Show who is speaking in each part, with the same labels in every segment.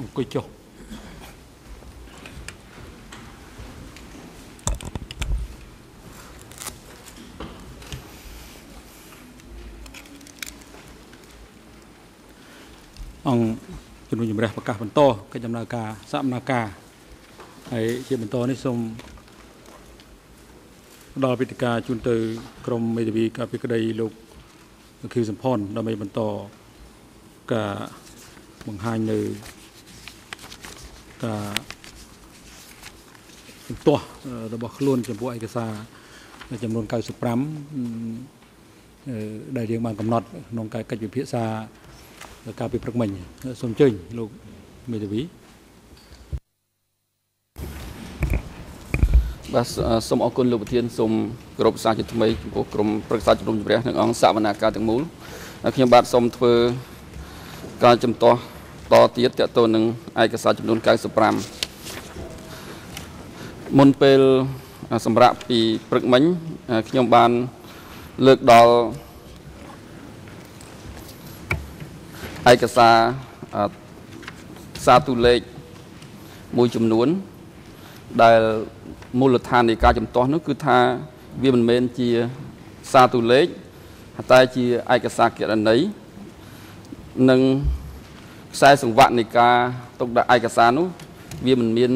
Speaker 1: អង្គុយចុះអង្គជំនុំជម្រះប្រកាសបន្តកិច្ចដំណើរការសមនាការហើយជាបន្តនេះសូមផ្ដល់ពិធីការជូនទៅក្រមមេធាវីការពីក្តីលោកខៀវសំផនដើម្បីបន្តការបង្ហាញនៅ ការបន្ទាស់របស់ខ្លួនចំពោះឯកសារចំនួន95ដែលយើងបានកំណត់ក្នុងការកិច្ចពិភាក្សាការពីព្រឹកមិញសូមអញ្ជើញលោកមេធាវី
Speaker 2: បាទសូមអរគុណលោកប្រធានសូមគោរពសាជាថ្មីចំពោះក្រុមប្រឹក្សាជំនុំជម្រះនិងអង្គសវនាការទាំងមូលខ្ញុំបាទសូមធ្វើការចំទាស់ តទៀតតទៅនឹងឯកសារចំនួន95មុនពេលសម្រាប់ពីព្រឹកមិញខ្ញុំបានលើកដល់ឯកសារសារទូលេខមួយចំនួន ដែលមូលដ្ឋាននៃការចំទាស់នោះគឺថាវាមិនមែនជាសារទូលេខតែជាឯកសារគណនីនិង ខ្សែសង្វាក់នៃការទុកដាក់ឯកសារនោះវាមិនមាន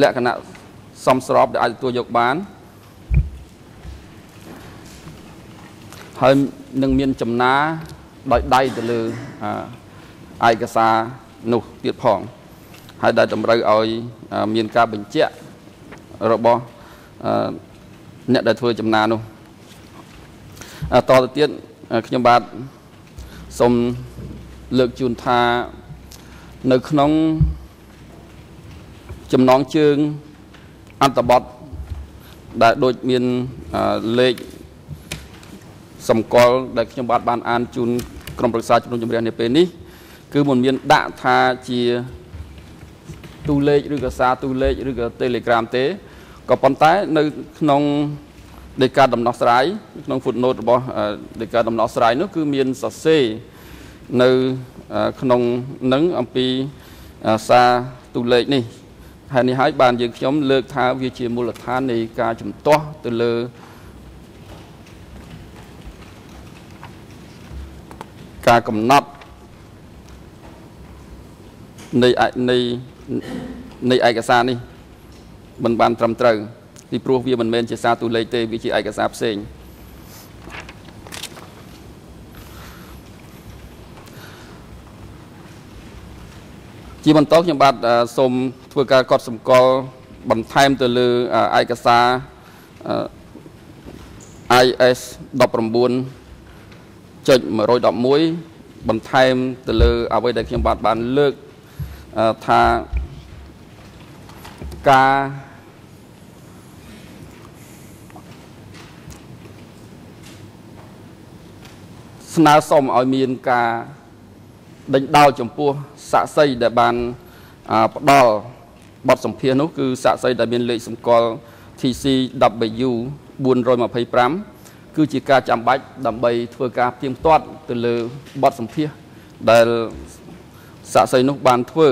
Speaker 2: លក្ខណៈសមស្របដែលអាចទទួលយកបានហើយនឹងមានចំណាដោយដៃទៅលើឯកសារនោះទៀតផងហើយដែលតម្រូវឲ្យមានការបញ្ជាក់របស់អ្នកដែលធ្វើចំណានោះតទៅទៀតខ្ញុំបាទសូម លើកជូនថានៅក្នុងចំណងជើងអន្តបទដែលដូចមានលេខសម្គាល់ដែលខ្ញុំបាទបានអានជូនក្រុមប្រឹក្សាជំនុំជម្រះនាពេលនេះ គឺមិនមានដាក់ថាជាទូលេខឬក៏សារទូលេខឬក៏ Telegram ទេក៏ប៉ុន្តែនៅក្នុងដីកាដំណោះស្រាយក្នុង footnote របស់ដីកាដំណោះស្រាយនោះគឺមានសរសេរ នៅក្នុងនឹងអំពីសារទូលេខនេះហើយនេះហើយបានយើងខ្ញុំលើកថាវាជាមូលដ្ឋាននៃការជំទាស់ទៅលើការកំណត់នៃនៃនៃឯកសារនេះមិនបានត្រឹមត្រូវពីព្រោះវាមិនមែនជាសារទូលេខទេវាជាឯកសារផ្សេង ជាបន្តខ្ញុំបាទសូមធ្វើការកត់សម្គាល់បន្ថែមទៅលើឯកសារ IS 19.111បន្ថែមទៅលើអ្វីដែលខ្ញុំបាទបានលើកថាការស្នើសុំឲ្យមានការ ដេញដោលចំពោះសាក់សីដែលបានផ្ដល់បទសម្ភាសនោះគឺសាក់សីដែលមានលេខសម្គាល់ TCW 425គឺជាការចាំបាច់ដើម្បីធ្វើការទៀងទាត់ទៅលើបទសម្ភាសដែលសាក់សីនោះបានធ្វើ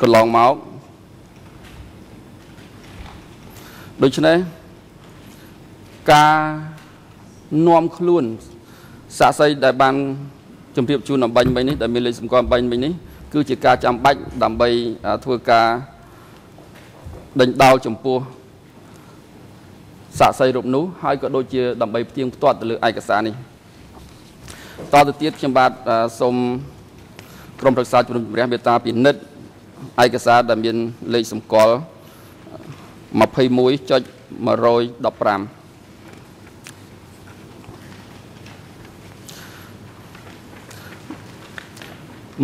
Speaker 2: កន្លងមកដូច្នេះការនាំខ្លួន សាក់សីដែលបានជម្រាបជូនអំបញ្ញមិញនេះដែលមានលេខសម្គាល់អំបញ្ញមិញនេះគឺជាការចាំបាច់ដើម្បីធ្វើការដេញដោលចំពោះសាក់សីរូបនោះហើយក៏ដូចជាដើម្បីផ្ទៀងផ្ទាត់ទៅលើឯកសារនេះតទៅទៀតខ្ញុំបាទសូមក្រុមប្រឹក្សាជំនុំជម្រះមេត្តាពិនិត្យឯកសារដែលមានលេខសម្គាល់21.115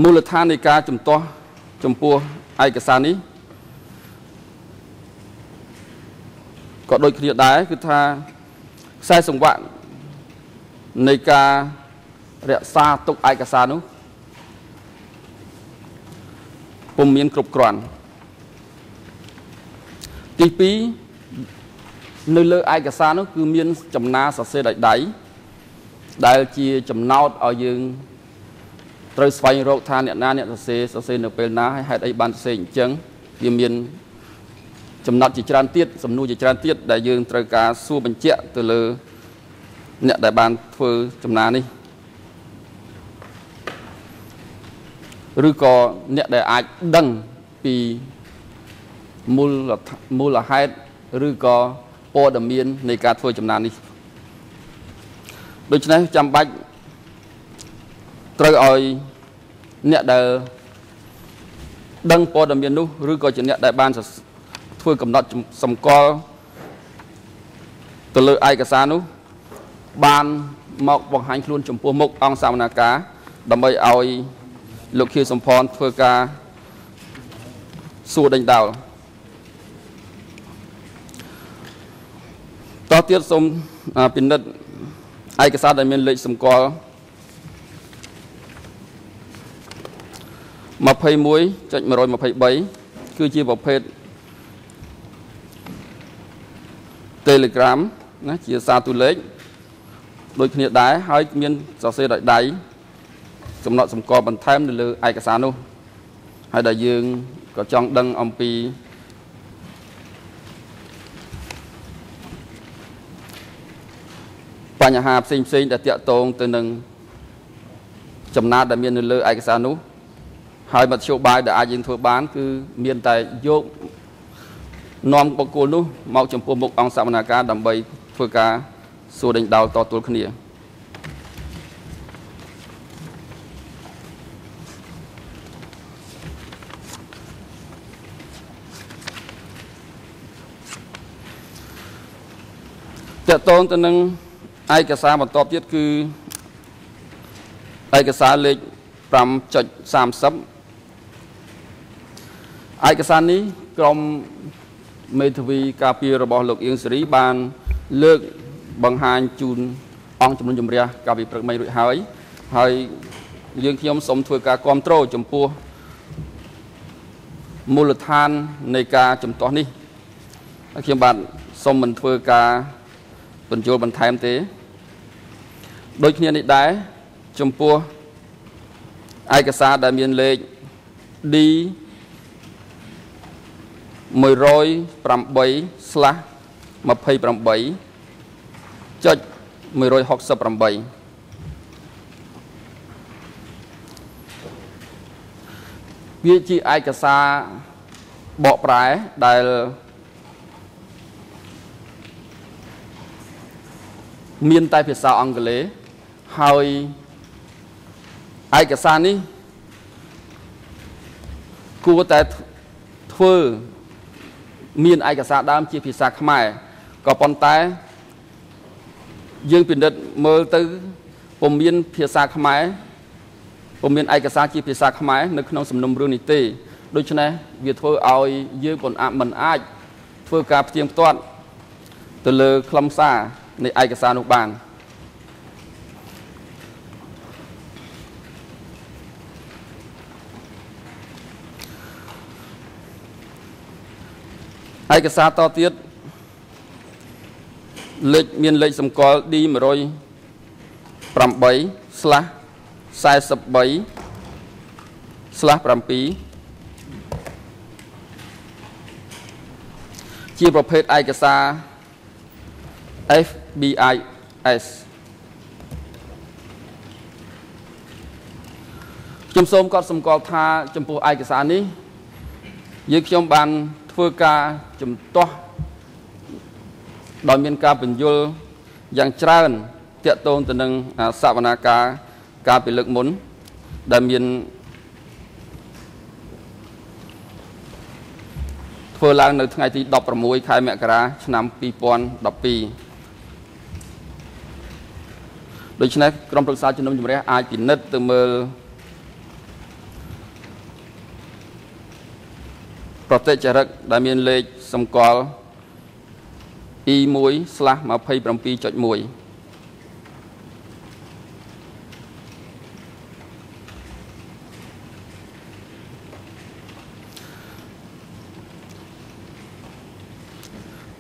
Speaker 2: មូលដ្ឋាននៃការជំទាស់ចំពោះឯកសារនេះក៏ដូចគ្នាដែរគឺថាខ្សែសង្វាក់នៃការរក្សាទុកឯកសារនោះពុំមានគ្រប់គ្រាន់ទី2នៅលើឯកសារនោះគឺមានចំណាសរសេរដោយដៃដែលជាចំណោទឲ្យយើង ត្រូវស្វែងរកថាអ្នកណាអ្នកសរសេរសរសេរនៅពេលណាហើយហេតុអីបានសរសេរអញ្ចឹងវាមានចំណត់ជាច្រើនទៀតសំណួរជាច្រើនទៀតដែលយើងត្រូវការសួរបញ្ជាក់ទៅលើអ្នកដែលបានធ្វើចំណានេះឬក៏អ្នកដែលអាចដឹងពីមូលមូលហេតុឬក៏ព័ត៌មាននៃការធ្វើចំណាននេះដូច្នេះចាំបាច់ ត្រូវឲ្យអ្នកដែលដឹងព័ត៌មាននោះឬក៏ជាអ្នកដែលបានធ្វើកំណត់សម្គាល់ទៅលើឯកសារនោះបានមកបង្ហាញខ្លួនចំពោះមុខអង្គសាវនាការដើម្បីឲ្យលោកខៀវសំផនធ្វើការសួរដេញដោលតោះទៀតសូមពិនិត្យឯកសារដែលមានលេខសម្គាល់ 21.123គឺជាប្រភេទ Telegram ណាជាសារទូលេខដូចគ្នាដែរហើយមានសរសេរដោយដៃកំណត់សម្គាល់បន្ថែមនៅលើឯកសារនោះហើយដែលយើងក៏ចង់ដឹងអំពីបញ្ហាផ្សេងផ្សេងដែលតាក់ទងទៅនឹងចំណាត់ដែលមាននៅលើឯកសារនោះ ហើយមធ្យោបាយដែលអាចយើងធ្វើបាន គឺមានតែយកនាំបុគ្គលនោះមកចំពោះមុខអង្គសវនាការដើម្បីធ្វើការសួរដេញដោលតទល់គ្នាតកតងទៅនឹងឯកសារបន្ទាប់ទៀតគឺឯកសារលេខ5.30 ឯកសារនេះក្រមមេធាវីការពាររបស់លោកអៀងសេរីបានលើកបង្ហាញជូនអង្គជំនុំជម្រះកាលពីព្រឹកមិញរួចហើយហើយយើងខ្ញុំសូមធ្វើការគ្រប់គ្រងចំពោះមូលដ្ឋាននៃការចំទាស់នេះខ្ញុំបាទសូមមិនធ្វើការបញ្ចូលបន្ថែមទេដូចគ្នានេះដែរចំពោះឯកសារដែលមានលេខ D 108/28ចុច168វាជាឯកសារបកប្រែដែលមានតែភាសាអង់គ្លេសហើយឯកសារនេះគួរតែធ្វើ មានឯកសារដើមជាភាសាខ្មែរក៏ប៉ុន្តែយើងពិនិត្យមើលទៅពុំមានភាសាខ្មែរពុំមានឯកសារជាភាសាខ្មែរនៅក្នុងសំណុំរឿងនេះទេដូច្នេះវាធ្វើឲ្យយើងពុនអាចមិនអាចធ្វើការផ្ទៀងផ្ទាត់ទៅលើខ្លឹមសារនៃឯកសារនោះបាន ឯកសារតទៀតលេខមានលេខសម្គាល់ D 108/43ស្លាស់7ជាប្រភេទឯកសារ FBIS ខ្ញុំសូមកត់សម្គាល់ថា ចំពោះឯកសារនេះយើងខ្ញុំបាន ធ្វើការជំទាស់ដោយមានការបញ្យលយ៉ាងច្រើនតាក់ទងទៅនឹងសវនាការការពិលឹកមុន ដែលមានធ្វើឡើងនៅថ្ងៃទី16ខែមករាឆ្នាំ2012ដូច្នេះក្រុមប្រឹក្សាជំនុំជម្រះអាចពិនិត្យទៅមើល ប្រតិចរិកដែលមានលេខសម្គាល់ E1/27.1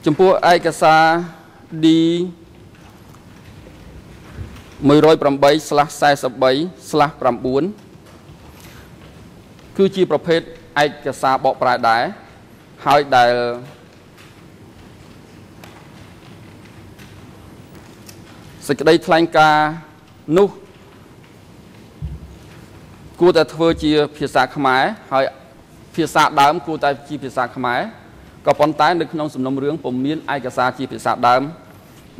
Speaker 2: ចំពោះឯកសារ D 108/43/9គឺជាប្រភេទ ឯកសារបកប្រែដែរហើយដែលសេចក្តីថ្លែងការណ៍នោះគួរតែធ្វើជាភាសាខ្មែរហើយភាសាដើមគួរតែជាភាសាខ្មែរក៏ប៉ុន្តែនៅក្នុងសំណុំរឿងពុំមានឯកសារជាភាសាដើម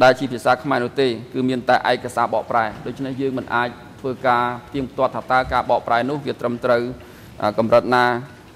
Speaker 2: ដែលជាភាសាខ្មែរនោះទេគឺមានតែឯកសារបកប្រែដូច្នេះយើងមិនអាចធ្វើការទៀងទាត់ថាតើការបកប្រែនោះវាត្រឹមត្រូវកម្រិតណា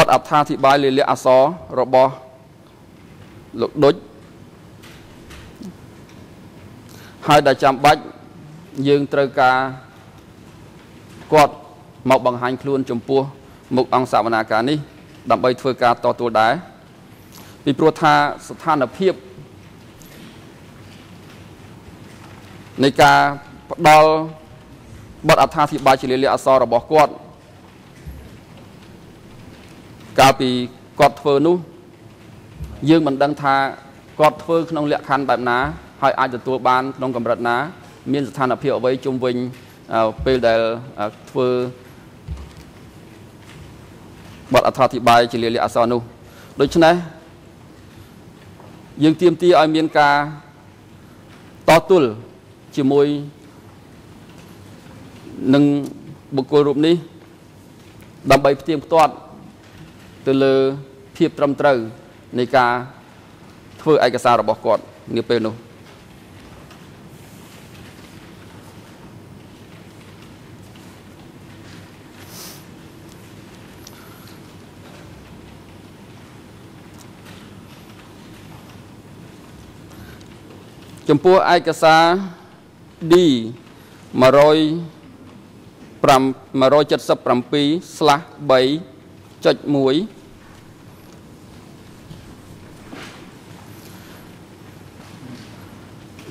Speaker 2: បទអត្ថាធិប្បាយលិលាអសររបស់លោកដុចហើយដែលចាំបាច់យើងត្រូវការគាត់មកបង្ហាញខ្លួនចំពោះមុខអង្គសវនាការនេះ ដើម្បីធ្វើការតទួលដែរពីព្រោះថាស្ថានភាពនៃការផ្ដល់បទអត្ថាធិប្បាយជាលិលាអសររបស់គាត់ កាលពីគាត់ធ្វើនោះយើងមិនដឹងថាគាត់ធ្វើក្នុងលក្ខខណ្ឌបែបណា ហើយអាចទទួលបានក្នុងកម្រិតណា មានស្ថានភាពអ្វីជុំវិញពេលដែលធ្វើបទអត្ថាធិប្បាយជាលាលិអសរនោះដូច្នេះយើងទៀមទាឲ្យមានការតទល់ជាមួយនឹងបុគ្គលរូបនេះដើម្បីផ្ទៀងផ្ទាត់ ទៅលើភាពត្រឹមត្រូវនៃការធ្វើឯកសាររបស់គាត់នាពេលនោះចំពោះឯកសារ D 177/3.1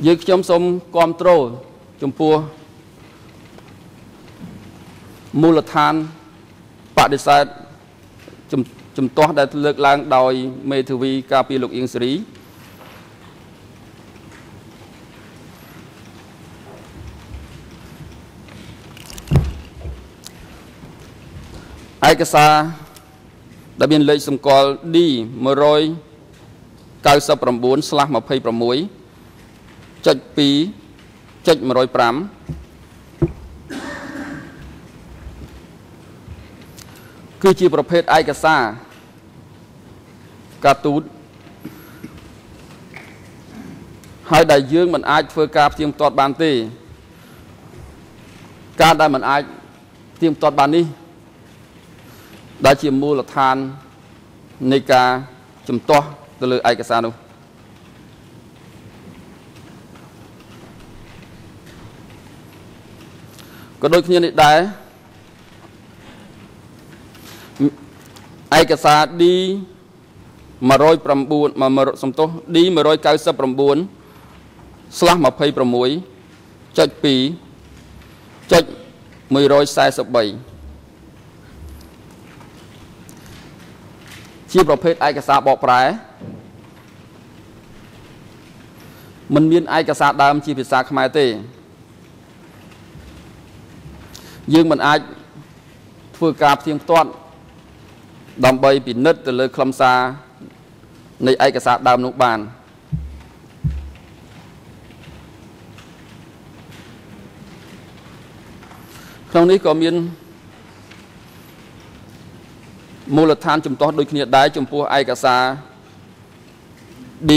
Speaker 2: យើងខ្ញុំសូមគ្រប់គ្រងចំពោះមូលដ្ឋានបដិសេធជំទាស់ដែលលើកឡើងដោយមេធាវីការពីលោកអៀងសេរីឯកសារ ដែលមានលេខសម្គាល់ D 199/26ចុច2ចុច105គឺជាប្រភេទឯកសារការទូតហើយដែលយើងមិនអាចធ្វើការផ្ទៀងផ្ទាត់បានទេ ការដែលមិនអាចផ្ទៀងផ្ទាត់បាននេះ ដែលជាមូលដ្ឋាននៃការជំទាស់ទៅលើឯកសារនោះក៏ដូចគ្នានេះដែរឯកសារ D 109សំទោស D 199ស្លាស់26ចុច2ចុច143 ជាប្រភេទឯកសារបកប្រែมันមានឯកសារដើមជាភាសាខ្មែរទេ យើងមិនអាចធ្វើការផ្ទៀងផ្ទាត់ដើម្បីពិនិត្យទៅលើខ្លឹមសារនៃឯកសារដើមនោះបានក្នុងនេះក៏មាន មូលដ្ឋានចំទាស់ដូចគ្នាដែរចំពោះឯកសារ D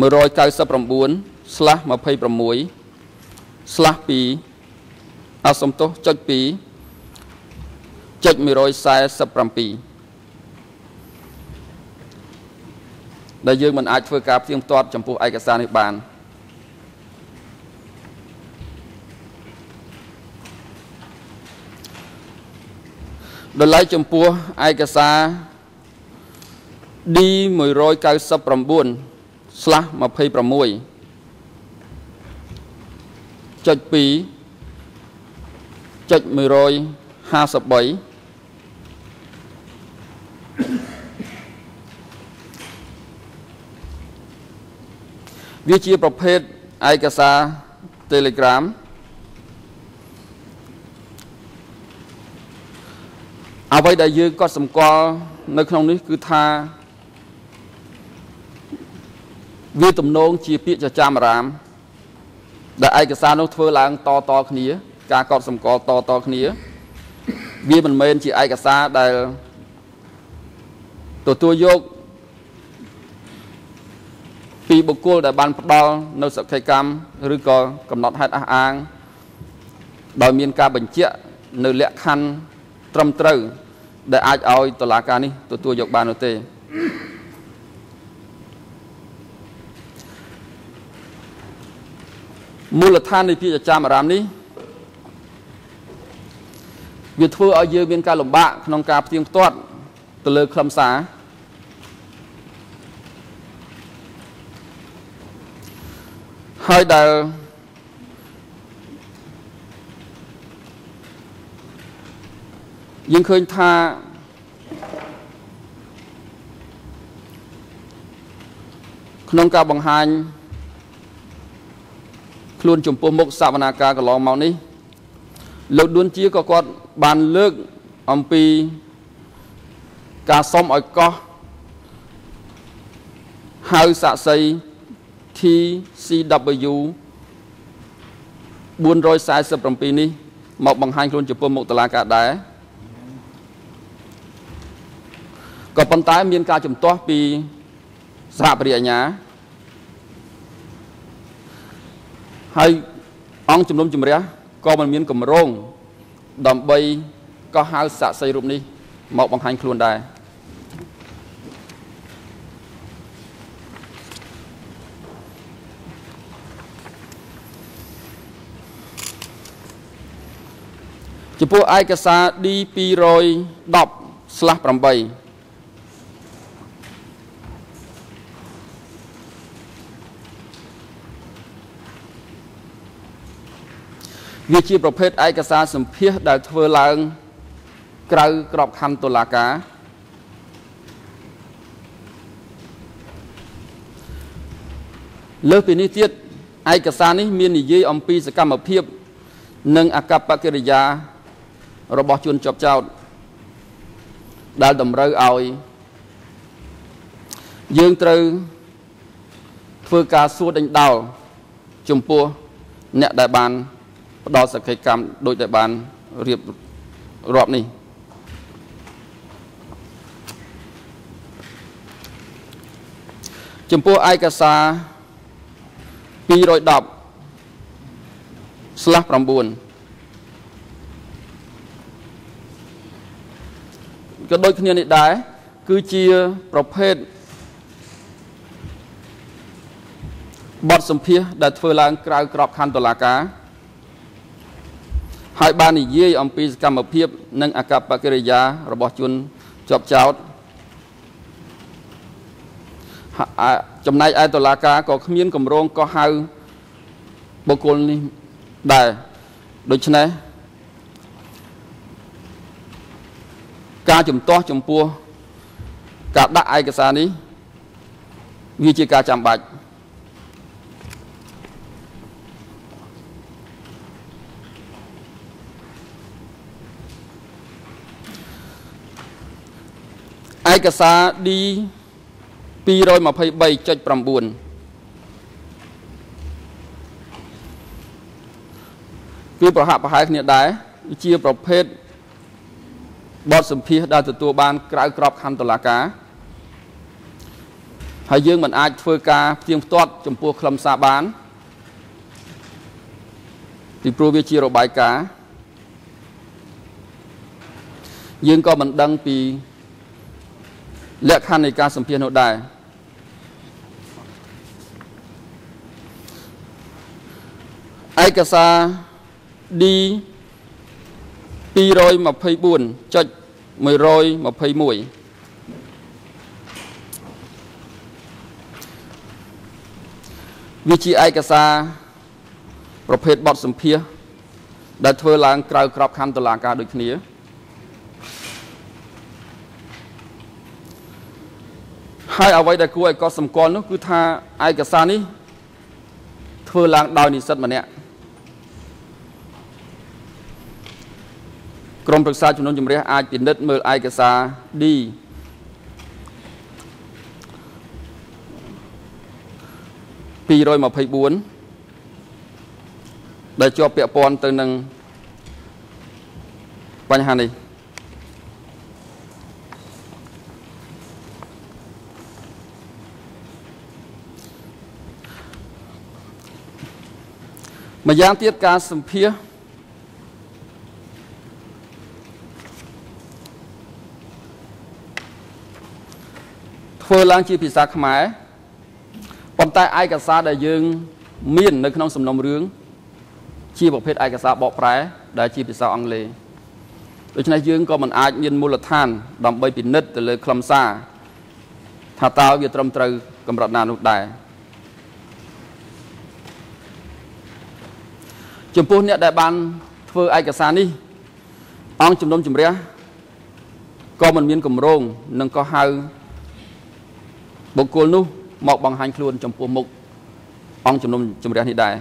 Speaker 2: 199/26/2អសំទោសចុច2ចុច147ដែលយើងមិនអាចធ្វើការផ្ទៀងផ្ទាត់ចំពោះឯកសារនេះបាន ដល់ឡែកចំពោះឯកសារ D 199 slash 26ចុច2ចុច153វាជាប្រភេទឯកសារ Telegram អ្វីដែលយើងក៏សម្គាល់នៅក្នុងនេះគឺថាវាទំនងជាពាក្យចចាមអារាម ដែលឯកសារនោះធ្វើឡើងតតគ្នា ការកត់សម្គាល់តតគ្នា វាមិនមែនជាឯកសារដែលទទួលយកពីបុគ្គលដែលបានផ្ដល់នៅសក្ខីកម្មឬក៏កំណត់ហេតុអះអាងដោយមានការបញ្ជាក់នៅលក្ខខណ្ឌត្រឹមត្រូវ ដែលអាចឲ្យតុលាការនេះទទួលយកបាននោះទេមូលដ្ឋាននៃពាក្យចាំអារាមនេះវាធ្វើឲ្យយើងមានការលំបាកក្នុងការផ្ទៀងផ្ទាត់ទៅលើខ្លឹមសារហើយដែល យើងឃើញថាក្នុងការបង្ហាញខ្លួនចំពោះមុខសវនាការកន្លងមកនេះលោកឌួនជាក៏គាត់បានលើកអំពីការសុំឲ្យកោះហៅសាក់សី TCW 447នេះមកបង្ហាញខ្លួនចំពោះមុខតុលាការដែរ ក៏ប៉ុន្តែមានការជំទាស់ពីសហបរិយាញ្ញាហើយអង្គជំនុំជម្រះក៏មិនមានកម្រងដើម្បីកោះហៅសាក់សីរូបនេះមកបង្ហាញខ្លួនដែរចំពោះឯកសារ D210/8 វាជាប្រភេទឯកសារសម្ភាសដែលធ្វើឡើងក្រៅក្របខ័ណ្ឌតុលាការលើសពីនេះទៀតឯកសារនេះមាននិយាយអំពីសកម្មភាព និងអកប្បកិរិយា របស់ជនជាប់ចោតដែលតម្រូវឲ្យយើងត្រូវធ្វើការសួរដេញដោលចំពោះអ្នកដែលបាន ផ្ដល់សក្ខីកម្មដូចដែលបានរៀបរាប់នេះចំពោះឯកសារ210ស្លាស់9ក៏ដូចគ្នានេះដែរគឺជាប្រភេទបទសម្ភាសដែលធ្វើឡើងក្រៅក្របខ័ណ្ឌតុលាការ ហើយបាននិយាយអំពីសកម្មភាព និងអកប្បកិរិយារបស់ជនជាប់ចោតចំណែកឯតុលាការក៏គ្មានកម្រងកោះហៅបុគ្គលនេះដែរដូច្នេះការជំទាស់ចំពោះការដាក់ឯកសារនេះវាជាការចាំបាច់ កសារ D 223.9គឺប្រហាក់ប្រហែលគ្នាដែរជាប្រភេទបទសម្ភាសដែលទទួលបាន ក្រៅក្របខ័ណ្ឌតុលាការហើយយើងមិនអាចធ្វើការផ្ទៀងផ្ទាត់ចំពោះខ្លឹមសារបានពីព្រោះវាជារបាយការណ៍យើងក៏មិនដឹងពី លក្ខខណ្ឌនៃការសម្ភាសនោះដែរឯកសារ D 224.1វាជាឯកសារប្រភេទបទសម្ភាសដែលធ្វើឡើងក្រៅក្របខ័ណ្ឌតុលាការដូចគ្នា ហើយអ្វីដែលគួរឲ្យកត់សម្គាល់នោះគឺថាឯកសារនេះធ្វើឡើងដោយនិស្សិតម្នាក់ក្រុមប្រឹក្សាជំនុំជម្រះអាចពិនិត្យមើលឯកសារ D 224ដែលជាប់ពាក់ព័ន្ធទៅនឹងបញ្ហានេះ ម្យ៉ាងទៀតការសម្ភាសធ្វើឡើងជាភាសាខ្មែរប៉ុន្តែឯកសារដែលយើង មាននៅក្នុងសំណុំរឿងជាប្រភេទឯកសារបកប្រែ ដែលជាភាសាអង់គ្លេសដូច្នេះយើងក៏មិនអាចមានមូលដ្ឋាន ដើម្បីពិនិត្យទៅលើខ្លឹមសារថាតើវាត្រឹមត្រូវកម្រិតណានោះដែរ ចំពោះអ្នកដែលបានធ្វើឯកសារនេះអង្គជំនុំជម្រះក៏មិនមានកម្រងនឹងក៏ហៅបុគ្គលនោះមកបង្ហាញខ្លួនចំពោះមុខអង្គជំនុំជម្រះនេះដែរ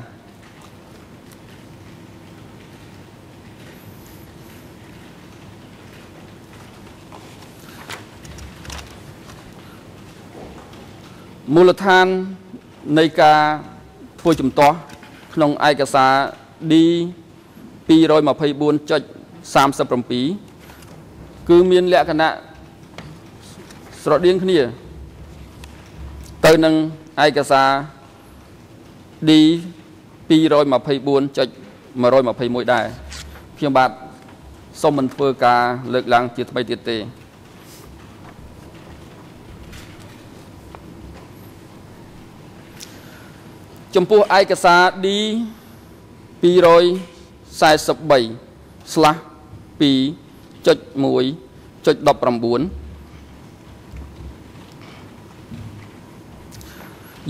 Speaker 2: មូលដ្ឋាននៃការធ្វើជំទាស់ក្នុងឯកសារ D 224.37គឺមានលក្ខណៈស្រដៀងគ្នា ទៅនឹងឯកសារ D 224.121ដែរខ្ញុំបាទសូមមិនធ្វើការលើកឡើងជាថ្មីទៀតទេចំពោះឯកសារ D 243/2.1.19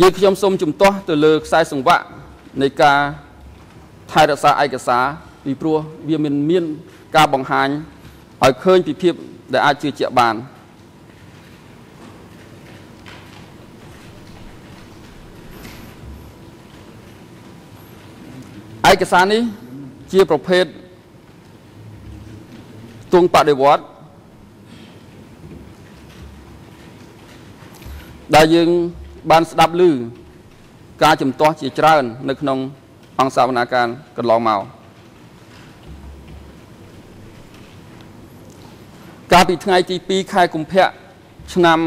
Speaker 2: យើងខ្ញុំសូមជំទាស់ទៅលើខ្សែសង្វាក់នៃការថែរក្សាឯកសារពីព្រោះវាមានមាន ការបង្ហាញឲ្យឃើញពីភាពដែលអាចជឿជាក់បាន ឯកសារនេះជាប្រភេទទួងបដិវត្តដែលយើងបានស្ដាប់ឮការជំទាស់ជាច្រើន នៅក្នុង អង្គសាវនាការកន្លងមកកាលពីថ្ងៃទី2ខែកុម្ភៈឆ្នាំ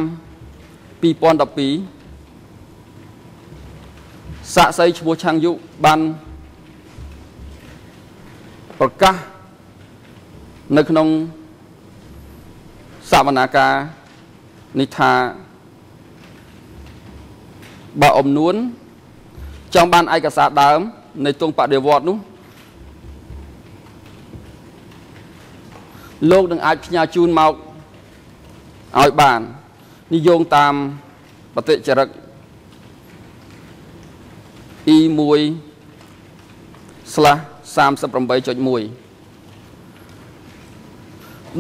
Speaker 2: 2012សាក់សីឈ្មោះឆាំងយុបាន ប្រកាសនៅក្នុងសវនាការនេះថាបើអំនួនចង់បានឯកសារដើម នៃទងបដិវត្តនោះលោកនឹងអាចផ្ញើជូនមកឲ្យបាននិយោងតាមបតិចរិក E1 38.1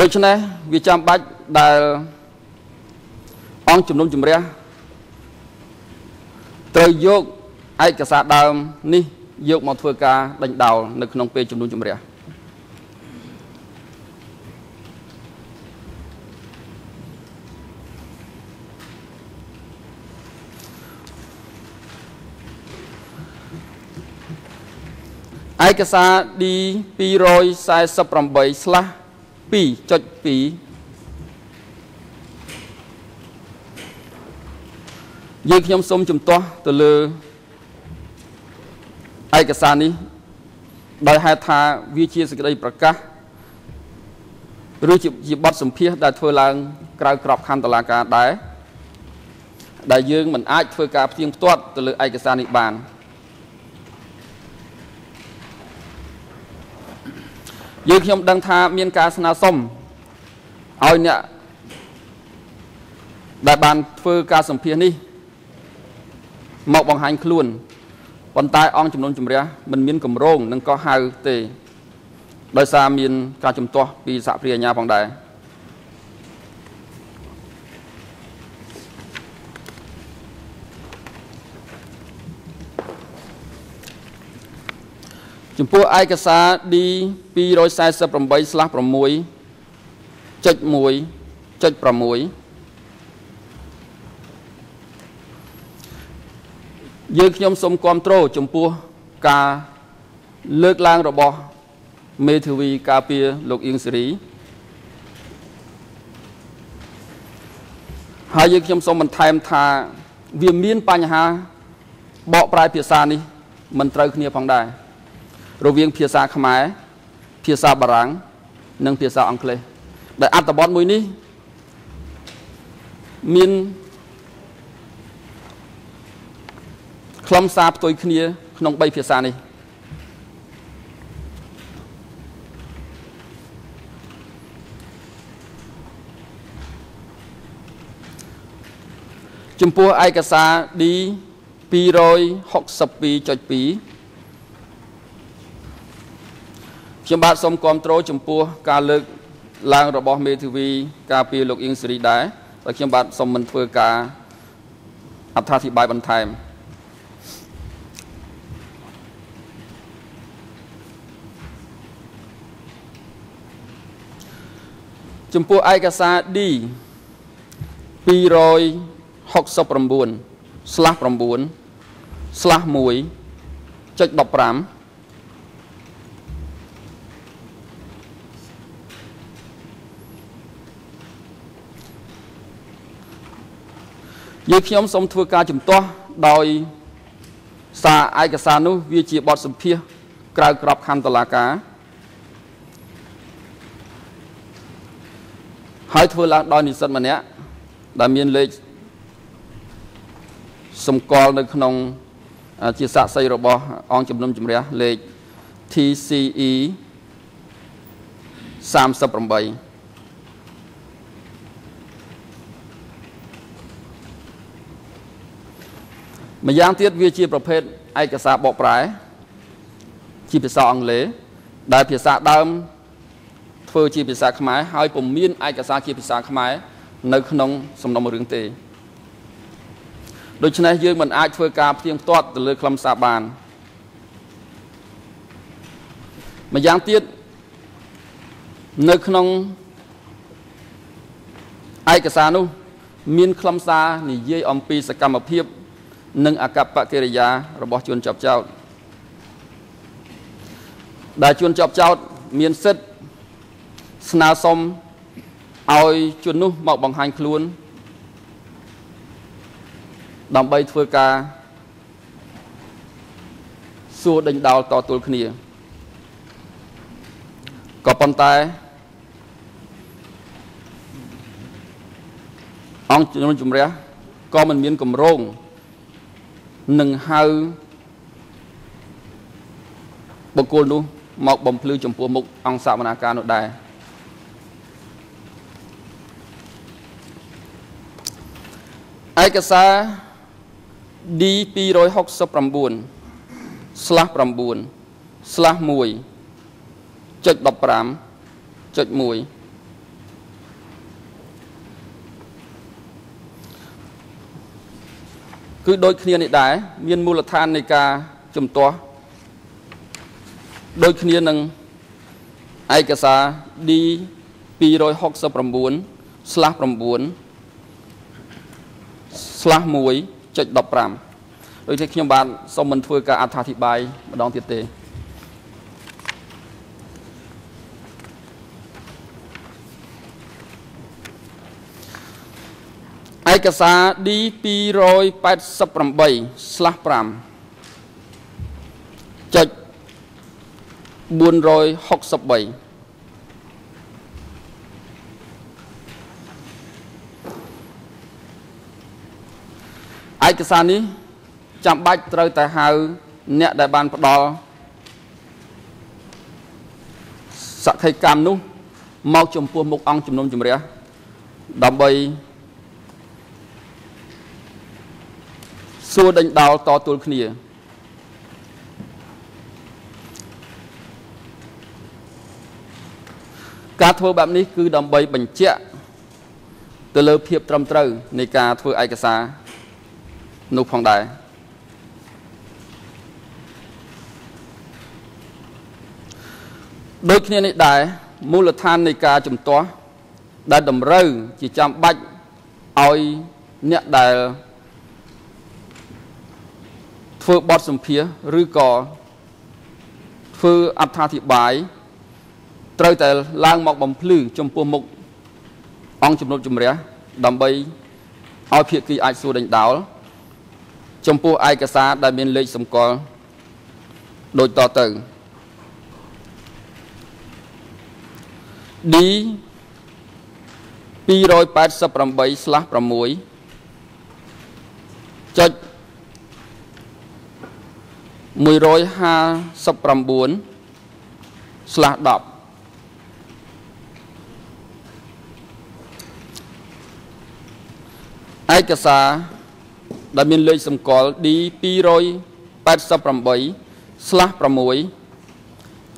Speaker 2: ដូច្នេះវាចាំបាច់ដែលអង្គជំនុំជម្រះត្រូវយកឯកសារដើមនេះយកមកធ្វើការដេញដោលនៅក្នុងពេលជំនុំជម្រះ ឯកសារ D 248/2.2យើងខ្ញុំសូមជំទាស់ទៅលើឯកសារនេះដោយហេតុថាវាជាសេចក្តីប្រកាសឬជាជាបទសម្ភាសដែលធ្វើឡើងក្រៅក្របខ័ណ្ឌតុលាការដែរដែលយើងមិនអាចធ្វើការផ្ទៀងផ្ទាត់ទៅលើឯកសារនេះបាន យើងខ្ញុំដឹងថាមានការស្នើសុំឲ្យអ្នកដែលបានធ្វើការសម្ភាសនេះមកបង្ហាញខ្លួនប៉ុន្តែអង្គចំនួនជំរះមិនមានកម្រងនឹងក៏ហៅទេដោយសារមានការជំទាស់ពីសហព្រាអាញាផងដែរ ចំពោះឯកសារ D 248/6ចុច1ចុច6យើងខ្ញុំសូមគាំទ្រចំពោះការលើកឡើងរបស់មេធាវីការពារលោកអៀងសេរីហើយយើងខ្ញុំសូមបន្ថែមថាវាមានបញ្ហាបកប្រែភាសានេះមិនត្រូវគ្នាផងដែរ រវាងភាសាខ្មែរភាសាបារាំងនិងភាសាអង់គ្លេសដែលអត្ថបទមួយនេះមានខ្លឹមសារផ្ទុយគ្នា ក្នុង3ភាសានេះចំពោះឯកសារ D 262.2 ខ្ញុំបាទសូមគាំទ្រចំពោះការលើកឡើងរបស់មេធាវីការពារលោកអ៊ីងសេរីដែរហើយខ្ញុំបាទសូមមិនធ្វើការអត្ថាធិប្បាយបន្ថែមចំពោះឯកសារ D 269ស្លាស់9ស្លាស់1ចុច15 យើងខ្ញុំសូមធ្វើការជំទាស់ដោយសារឯកសារនោះវាជាបទសម្ភាសក្រៅក្របខ័ណ្ឌតឡាការហើយធ្វើឡើងដោយនិស្សិតម្នាក់ដែលមានលេខសម្គាល់នៅក្នុងជាសាក្សីរបស់អង្គជំនុំជម្រះលេខ TCE 38 ម្យ៉ាងទៀតវាជាប្រភេទឯកសារបកប្រែជាភាសាអង់គ្លេសដែលភាសាដើមធ្វើជាភាសាខ្មែរហើយពុំមានឯកសារជាភាសាខ្មែរនៅក្នុងសំណុំរឿងទេដូច្នេះយើងមិនអាចធ្វើការផ្ទៀងផ្ទាត់ទៅលើខ្លឹមសារបានម្យ៉ាងទៀតនៅក្នុងឯកសារនោះ មានខ្លឹមសារនិយាយអំពីសកម្មភាព និងអកប្បកិរិយារបស់ជនជាប់ចោតដែលជនជាប់ចោតមានសិទ្ធិស្នើសុំឲ្យជននោះមកបង្ហាញខ្លួន ដើម្បីធ្វើការសួរដេញដោលតទល់គ្នាក៏ប៉ុន្តែអង្គជំនុំជម្រះក៏មិនមានកម្រង នឹងហៅបុគ្គលនោះមកបំភ្លឺចំពោះមុខអង្គសាមនាការនោះដែរឯកសារ D 269ស្លាស់9ស្លាស់1ចុច15ចុច1 គឺដូចគ្នានេះដែរមានមូលដ្ឋាននៃការជំទាស់ដូចគ្នានឹងឯកសារ D 269ស្លាស់9ស្លាស់1ចុច15 ដូចជាខ្ញុំបាទសូមមិនធ្វើការអត្ថាធិប្បាយម្ដងទៀតទេ ឯកសារ D 288ស្លាស់5ចុច463ឯកសារនេះចាំបាច់ត្រូវតែហៅអ្នកដែលបានផ្ដល់សក្ខីកម្មនោះមកចំពោះមុខអង្គជំនុំជម្រះដើម្បី សួរដេញដោលតទល់គ្នាការធ្វើបែបនេះគឺដើម្បីបញ្ជាក់ទៅលើភាពត្រឹមត្រូវនៃការធ្វើឯកសារនោះផងដែរដូចគ្នានេះដែរមូលដ្ឋាននៃការជំទាស់ដែលតម្រូវជាចាំបាច់ឲ្យអ្នកដែល ធ្វើបទសម្ភាសឬក៏ធ្វើអត្ថាធិប្បាយត្រូវតែឡើងមកបំភ្លឺចំពោះមុខអង្គជំនុំជម្រះដើម្បីឲ្យភាគីអាចសួរដេញដោលចំពោះឯកសារដែលមានលេខសម្គាល់ដូចតទៅ D 288/6ចុច 159/10ឯកសារដែលមានលេខសម្គាល់ D 288/6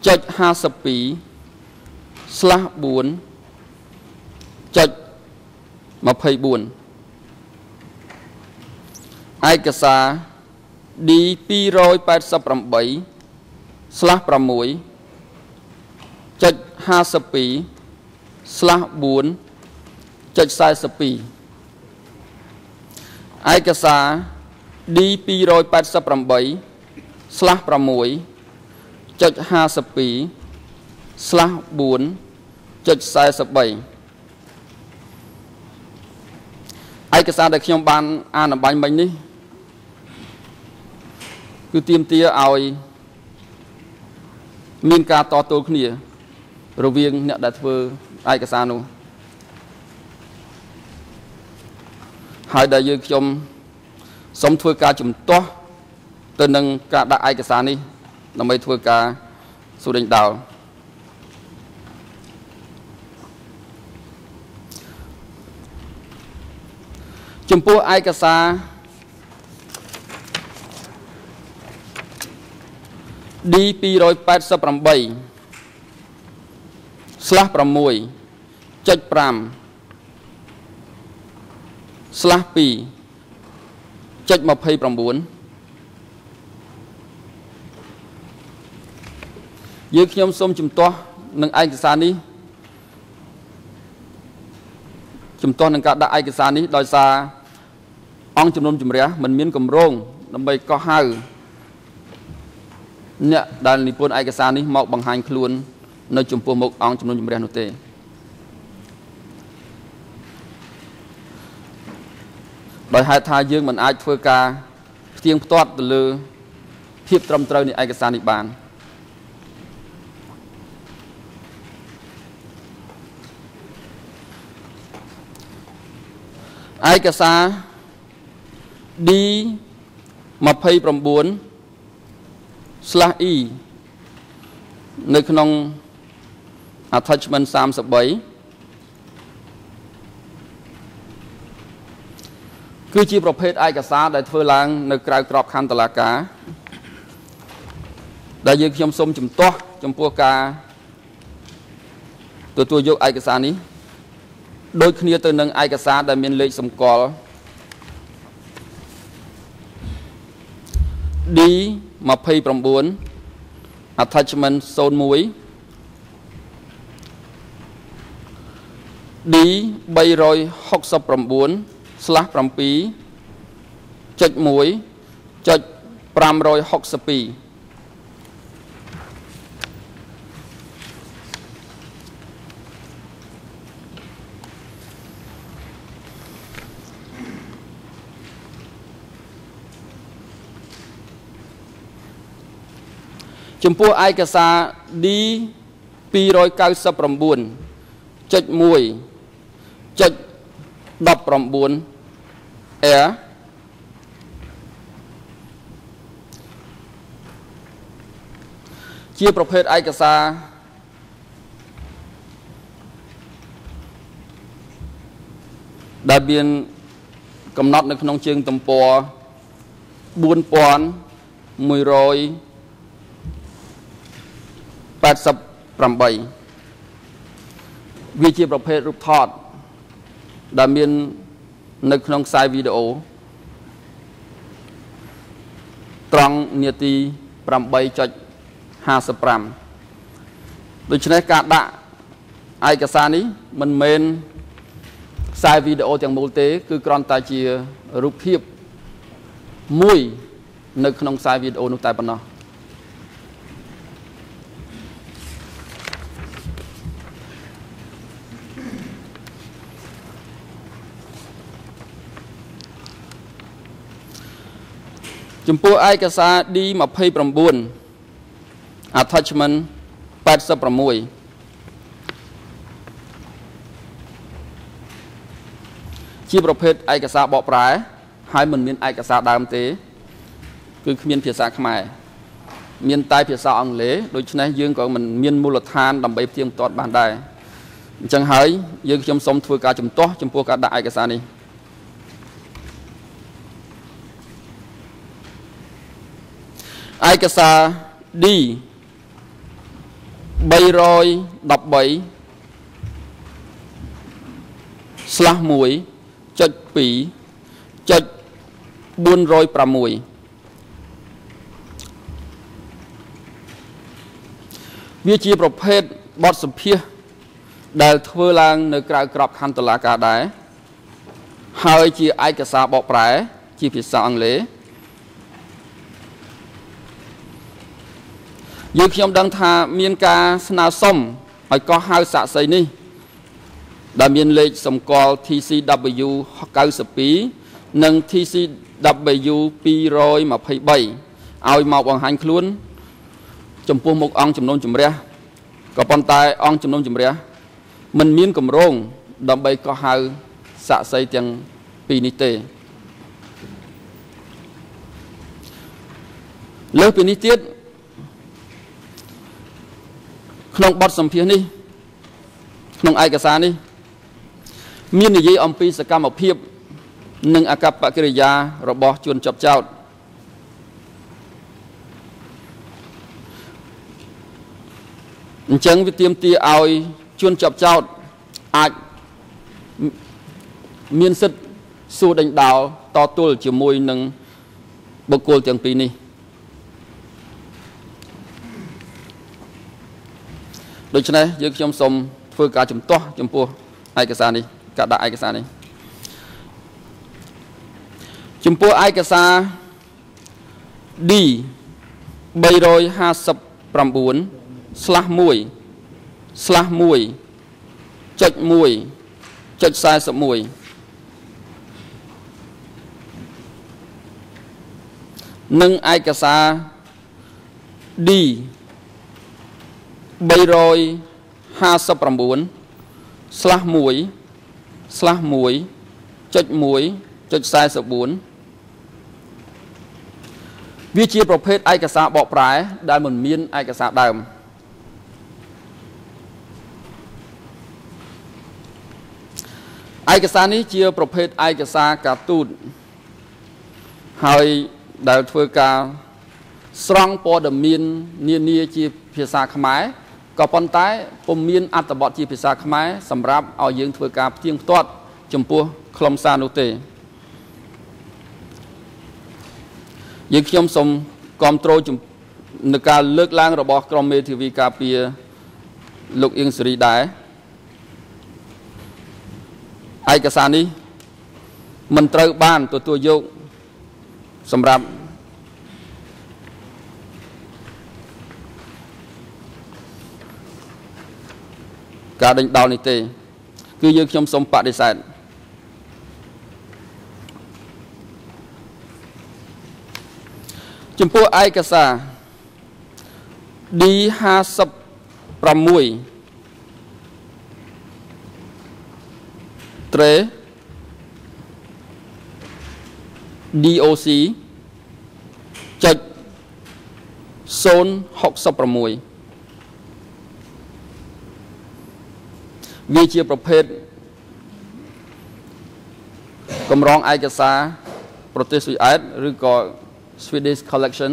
Speaker 2: ចុច52 slash 4ចុច24ឯកសារ D 288 slash 6ចុច52 slash 4ចុច42ឯកសារ D 288 slash 6ចុច52 slash 4.43ឯកសារដែលខ្ញុំបានអានអំបញ្ញមិញនេះ គឺទៀមទាឲ្យមានការតទល់គ្នា រវាងអ្នកដែលធ្វើឯកសារនោះហើយដែលយើងខ្ញុំសូមធ្វើការជំទាស់ទៅនឹងការដាក់ឯកសារនេះដើម្បីធ្វើការសួរដេញដោលចំពោះឯកសារ D 288 slash 6ចុច5 slash 2ចុច29យើងខ្ញុំសូមជំទាស់នឹងឯកសារនេះជំទាស់នឹងការដាក់ឯកសារនេះដោយសារអង្គជំនុំជម្រះមិនមានកម្រងដើម្បីកោះហៅ អ្នកដែលនិពន្ធឯកសារនេះមកបង្ហាញខ្លួន នៅចំពោះមុខអង្គជំនុំជម្រះនោះទេដោយហេតុថាយើងមិនអាចធ្វើការផ្ទៀងផ្ទាត់ទៅលើភាពត្រឹមត្រូវនៃឯកសារនេះបានឯកសារ D 29/E នៅក្នុង attachment 33គឺជាប្រភេទឯកសារដែលធ្វើឡើង នៅក្រៅក្របខ័ណ្ឌតុលាការដែលយើងខ្ញុំសូមជំទាស់ចំពោះការទទួលយកឯកសារនេះដូចគ្នាទៅនឹងឯកសារដែលមានលេខសម្គាល់ D 29 attachment 01 D 369/7.1.562 ចំពោះឯកសារ D 299.1.19 R ជាប្រភេទឯកសារដែលមានកំណត់នៅក្នុងជើងទំព័រ4100 4188វាជាប្រភេទរូបថតដែលមាននៅក្នុងខ្សែវីដេអូត្រង់នាទី8.55ដូច្នេះការដាក់ឯកសារនេះមិនមែនខ្សែវីដេអូទាំងមូលទេ គឺគ្រាន់តែជារូបភាពមួយ នៅក្នុងខ្សែវីដេអូនោះតែប៉ុណ្ណោះ ចំពោះឯកសារ D29 attachment 86ជាប្រភេទឯកសារបកប្រែហើយមិនមានឯកសារដើមទេ គឺគ្មានភាសាខ្មែរមានតែភាសាអង់គ្លេសដូច្នេះយើងក៏មិនមានមូលដ្ឋានដើម្បីផ្ទៀងផ្ទាត់បានដែរអញ្ចឹងហើយយើងខ្ញុំសូមធ្វើការជំទាស់ចំពោះការដាក់ឯកសារនេះ ឯកសារ D 313 slash 1ចុច2ចុច406វាជាប្រភេទបទសម្ភាសដែលធ្វើឡើងនៅក្រៅក្របខ័ណ្ឌតុលាការដែរហើយជាឯកសារបកប្រែ ជាភាសាអង់គ្លេស យើងខ្ញុំដឹងថាមានការស្នើសុំឲ្យកោះហៅសាក់សីនេះ ដែលមានលេខសម្គាល់ TCW 92និង TCW 223ឲ្យមកបង្ហាញខ្លួន ចំពោះមុខអង្គចំនួនជំរះក៏ប៉ុន្តែអង្គចំនួនជំរះមិនមានកម្រងដើម្បីកោះហៅសាក់សីទាំងពីរនេះទេលើសពីនេះទៀត ក្នុងបទសម្ភាសនេះ ក្នុងឯកសារនេះ មាននិយាយអំពីសកម្មភាព និងអកប្បកិរិយារបស់ជនជាប់ចោតអញ្ចឹងវាទាមទារឲ្យជនជាប់ចោតអាចមានសិទ្ធិសួរដេញដោលតទល់ជាមួយនឹងបុគ្គលទាំងពីរនេះ ដូច្នេះយើងខ្ញុំសូមធ្វើការជំទាស់ចំពោះឯកសារនេះការដាក់ឯកសារនេះចំពោះឯកសារ D 359 slash 1 slash 1ចុច1ចុច41និងឯកសារ D 359 slash 1 slash 1ចុច1ចុច44វាជាប្រភេទឯកសារបកប្រែ ដែលមិនមានឯកសារដើមឯកសារនេះជាប្រភេទឯកសារការទូតហើយដែលធ្វើការស្រង់ព័ត៌មាននានាជាភាសាខ្មែរ ក៏ប៉ុន្តែពុំមានអត្ថបទជាភាសាខ្មែរសម្រាប់ឲ្យយើងធ្វើការផ្ទៀងផ្ទាត់ ចំពោះខ្លឹមសារនោះទេយើងខ្ញុំសូមគ្រប់គ្រងនៅការលើកឡើងរបស់ក្រមមេធាវីការពារលោកអៀងសេរីដែរឯកសារនេះមិនត្រូវបានទទួលយកសម្រាប់ ការដេញដោលនេះទេ គឺយើងខ្ញុំសូមបដិសេធចំពោះឯកសារ D56 ត្រេ DOC ចុច066 វាជាប្រភេទកម្រងឯកសារប្រទេសស៊ុយអែតឬក៏ Swedish Collection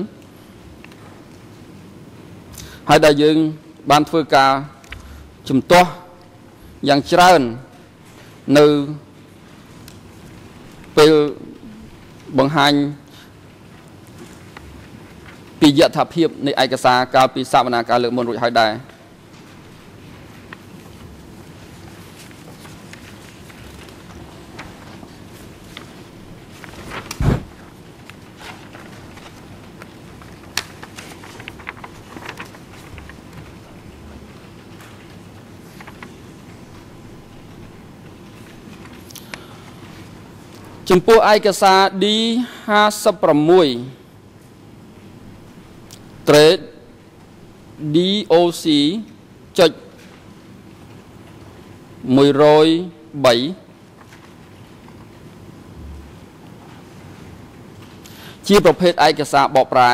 Speaker 2: ហើយដែលយើង បានធ្វើការជំទាស់យ៉ាងច្រើននៅពេលបង្ហាញពីយថាភាពនៃឯកសារកាលពីសវនាការលើកមុនរួចហើយដែរ ចំពោះឯកសារ D56 trade DOC ចុច103ជាប្រភេទឯកសារបកប្រែ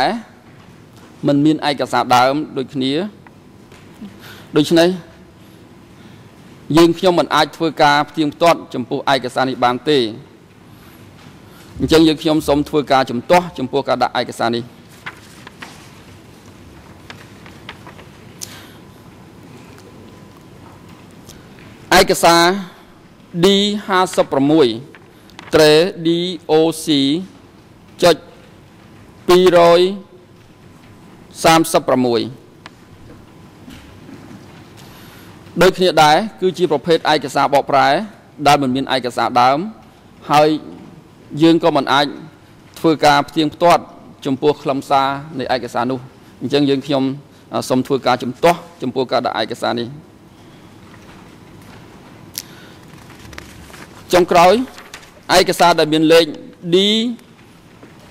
Speaker 2: มันមានឯកសារដើមដូចគ្នាដូច្នេះយើងខ្ញុំមិនអាចធ្វើការផ្ទៀងផ្ទាត់ចំពោះឯកសារនេះបានទេ អញ្ចឹងយើងខ្ញុំសូមធ្វើការជំទាស់ចំពោះការដាក់ឯកសារនេះឯកសារ D56 ត្រេ DOC ចុច236ដូចគ្នាដែរគឺជាប្រភេទឯកសារបកប្រែដែលមិនមានឯកសារដើមហើយ យើងក៏មិនអាចធ្វើការផ្ទៀងផ្ទាត់ចំពោះខ្លឹមសារនៃឯកសារនោះអញ្ចឹងយើងខ្ញុំសូមធ្វើការជំទាស់ចំពោះការដាក់ឯកសារនេះចុងក្រោយឯកសារដែលមានលេខ D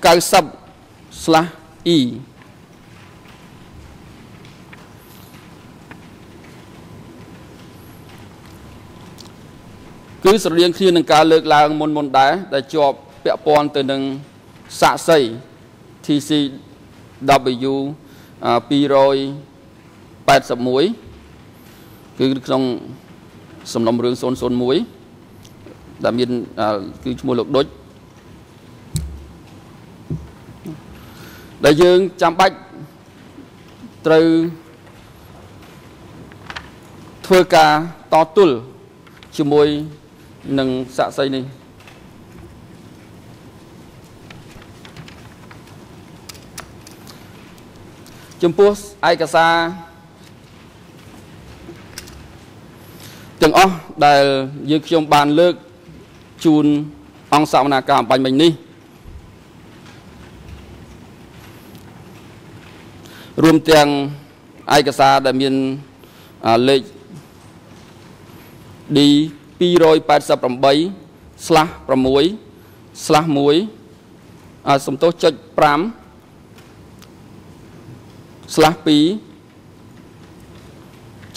Speaker 2: 90/E គឺស្រដៀងគ្នានឹងការលើកឡើងមុនមុនដែរដែលជាប់ ពាក់ព័ន្ធទៅនឹងសាក់សី TCW 281គឺក្នុងសំណុំរឿង001ដែលមានគឺឈ្មោះលោកដុចដែលយើងចាំបាច់ត្រូវធ្វើការតទល់ជាមួយនឹងសាក់សីនេះ ចំពោះឯកសារទាំងអស់ដែលយើងខ្ញុំបានលើកជូនអង្គសវនាការអំបញ្ញមិញនេះរួមទាំងឯកសារដែលមានលេខ D 288ស្លាស់6ស្លាស់1សំទោសចុច5 ស្លាស់2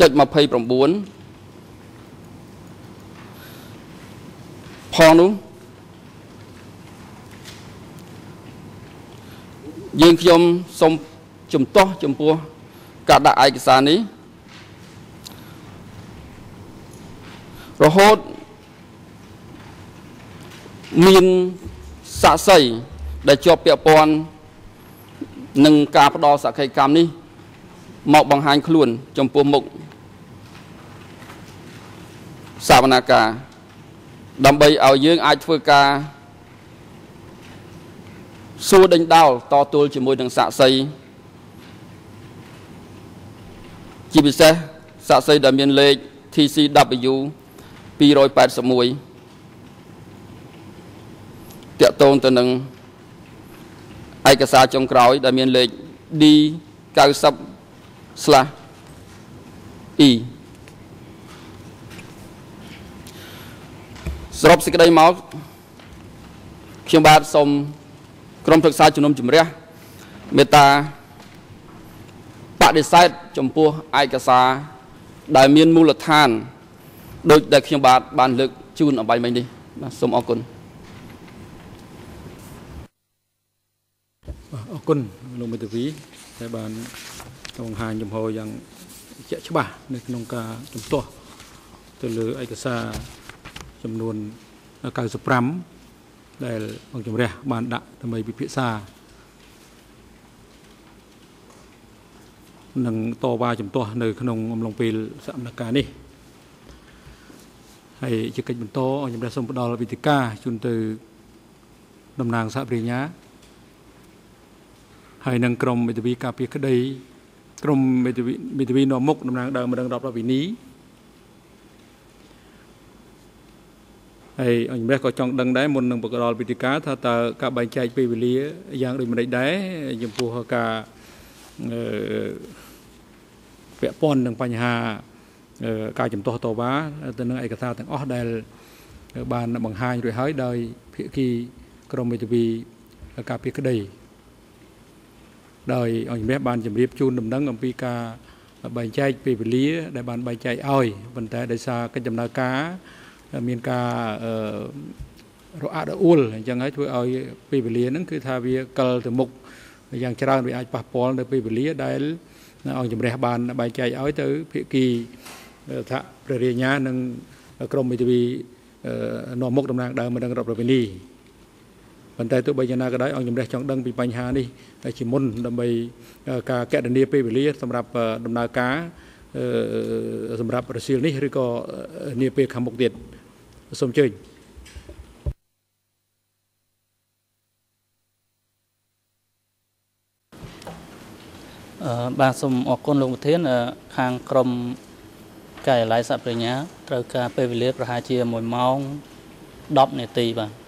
Speaker 2: ចុច29ផងនោះយើងខ្ញុំសូមជំទាស់ចំពោះការដាក់ឯកសារនេះរហូតមានសាក់សីដែលជាប់ពាក់ព័ន្ធ នឹងការផ្ដល់សក្ខីកម្មនេះ មកបង្ហាញខ្លួន ចំពោះមុខសាវនាការដើម្បីឲ្យយើងអាចធ្វើការសួរដេញដោលតទល់ជាមួយនឹងសាក់សីជាពិសេសសាក់សីដែលមានលេខ TCW 281តកតងទៅនឹង ឯកសារចុងក្រោយ ដែលមានលេខ D 90/E សរុបសេចក្តីមកខ្ញុំបាទសូមក្រុមប្រឹក្សាជំនុំជម្រះមេត្តាបដិសេធចំពោះឯកសារដែលមានមូលដ្ឋានដូចដែលខ្ញុំបាទបានលើកជូនអបាយមិញនេះបាទសូមអរគុណ
Speaker 1: អរ គុណលោកមេធាវីដែលបានបង្ហាញចំហយ៉ាងជាក់ច្បាស់នៅក្នុងការជំទាស់ទៅលើឯកសារចំនួន95ដែលអង្គជំរះបានដាក់ដើម្បីពិភាក្សានឹងតវ៉ាជំទាស់នៅក្នុងអំឡុងពេលសកម្មភាពនេះហើយជាកិច្ចបន្តអង្គជំរះសូមផ្ដល់វិធីការជូនទៅតំណាងសហប្រញ្ញា ហើយនឹងក្រមមេធាវីការពារក្តីក្រមមេធាវីមេធាវីនាំមុខតំណាងដើមម្ដងរាប់រាប់វិនីហើយអង្គម្រះក៏ចង់ដឹងដែរមុននឹងប្រកបពិធីការថាតើការបែងចែកពេលវេលាយ៉ាងដូចម្ដេចដែរចំពោះការអឺពាក់ព័ន្ធនឹងបញ្ហាការចំទាស់តវ៉ាទៅនឹងឯកសារទាំងអស់ដែលបានបង្ហាញរួចហើយដោយភាគីក្រមមេធាវីការពារក្តី ដោយអង្គជំនះបានជម្រាបជូនដំណឹងអំពីការបែងចែកពេលវេលា ដែលបានបែងចែកឲ្យប៉ុន្តែដោយសារកិច្ចដំណើរការមានការរអាក់រអួលអញ្ចឹងហើយធ្វើឲ្យពេលវេលាហ្នឹងគឺថាវាកិលទៅមុខយ៉ាងច្រើនវាអាចប៉ះពាល់នៅពេលវេលាដែលអង្គជំរះបានបែងចែកឲ្យទៅភាគីថាព្រះរាញានិងក្រមមេធាវីនាំមុខតំណាងដើមម្ដងរដ្ឋប្រវេនី ប៉ុន្តែទោះបីយ៉ាងណាក៏ដោយអង្គជំរះចង់ដឹងពីបញ្ហានេះជាមុនដើម្បីការកណនាពេលវេលាសម្រាប់ដំណើរការសម្រាប់រសៀលនេះឬក៏នាពេលខាងមុខទៀតសូមអញ្ជើញ
Speaker 3: អឺបាទសូមអរគុណលោកប្រធានខាងក្រមកាយឡាយសប្រញ្ញាត្រូវការពេលវេលាប្រហែលជា1ម៉ោង10នាទីបាទ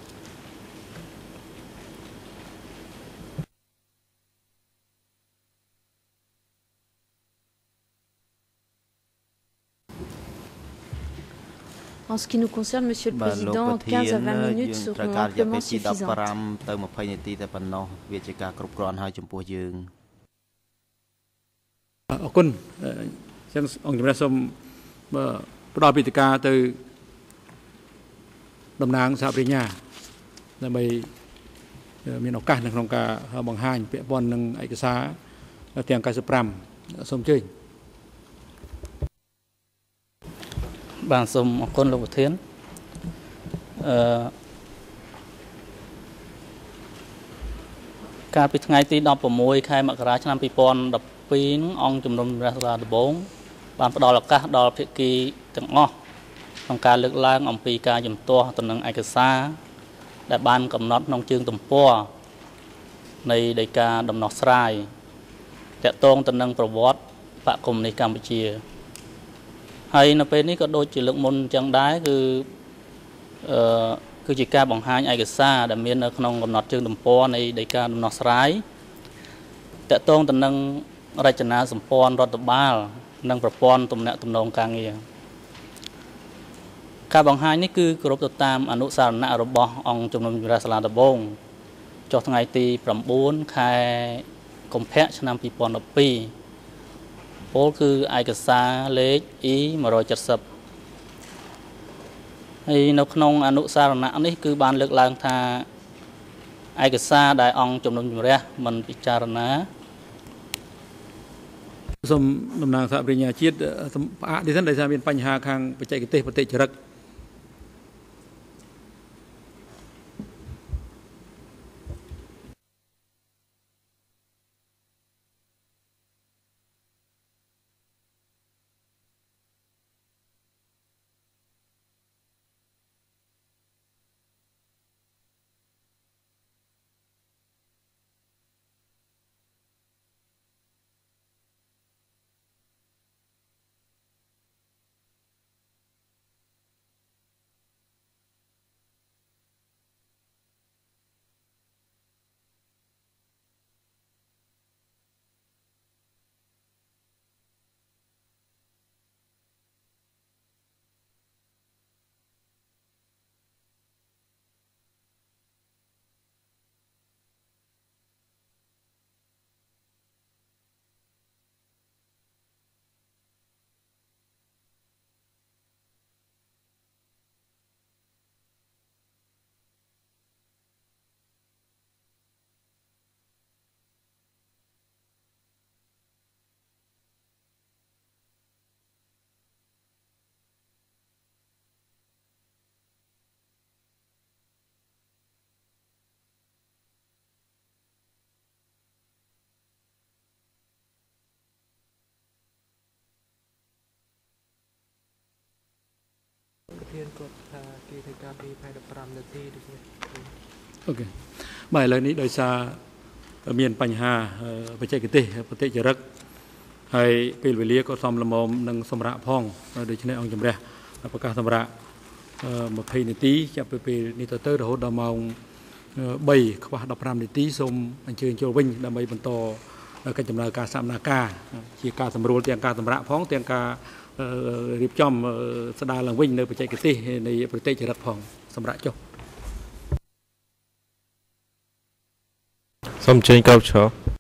Speaker 4: En ce qui nous concerne, Monsieur le Président, 15 à 20 minutes seront amplement suffisantes.
Speaker 5: ទៅ20នាទីតែប៉ុណ្ណោះវាជាការគ្រប់គ្រាន់ហើយចំពោះយើង
Speaker 1: អរគុណអញ្ចឹងអង្គជំនះសូមផ្ដល់ពីតិការទៅតំណាងសហប្រញ្ញាដើម្បីមានឱកាសនៅក្នុងការបង្ហាញពាក់ព័ន្ធនឹងឯកសារទាំង95សូមអញ្ជើញ
Speaker 3: បាទសូមអរគុណលោកប្រធានអឺកាលពីថ្ងៃទី16ខែមករាឆ្នាំ2012នឹងអង្គជំនុំរាជសាលាដំបង បានផ្ដល់ឱកាសដល់ភាគីទាំងអស់ក្នុងការលើកឡើង អំពីការជំទាស់ទៅនឹងឯកសារដែលបានកំណត់ក្នុងជើងទំព័រនៃដីកាដំណោះស្រាយតកតងទៅនឹងប្រវត្តិបកគុំនេះកម្ពុជា ហើយនៅពេលនេះក៏ដូចជាលើកមុនអញ្ចឹងដែរគឺអឺគឺជាការបង្ហាញឯកសារដែលមាននៅក្នុងកំណត់ជើងទំព័រនៃដីកាដំណោះស្រាយតកតងទៅនឹងរចនាសម្ព័ន្ធរដ្ឋបាល និងប្រព័ន្ធទំនាក់ទំនងការងារការបង្ហាញនេះគឺគោរពទៅតាមអនុសារណៈរបស់អង្គជំនុំជម្រះសាលាដំបងចុះថ្ងៃទី9ខែកុម្ភៈឆ្នាំ2012 ពលគឺឯកសារលេខ E 170ហើយនៅក្នុងអនុសារណៈនេះគឺបានលើកឡើងថាឯកសារដែលអង្គជំនុំជម្រះមិនពិចារណា
Speaker 1: សូមតំណាងសហប្រញ្ញាជាតិផ្អាកនេះសិនដោយសារមានបញ្ហាខាងបច្ចេកទេសប្រតិចរិក
Speaker 6: គាត់ថាគេធ្វើការពី15នាទីដូចនេះ
Speaker 1: អូខេបាទឥឡូវនេះដោយសារមានបញ្ហាបច្ចេកទេសប្រតិចរិតហើយពេលវេលាក៏សមល្មមនឹងសម្រាប់ផងដូច្នេះអង្គជំរះប្រកាសសម្រាប់20នាទីចាប់ពីពេលនេះទៅទៅរហូតដល់ម៉ោង3ខ្វះ15នាទីសូមអញ្ជើញចូលវិញដើម្បីបន្តកិច្ចដំណើរការសកម្មភាពជាការសម្រួលទាំងការសម្រាប់ផងទាំងការ រៀបចំស្ដារឡើងវិញនៅបច្ចេកទេសនៃប្រតិចរិតផងសម្រាប់ចុះ
Speaker 7: សូមអញ្ជើញកោបឈរ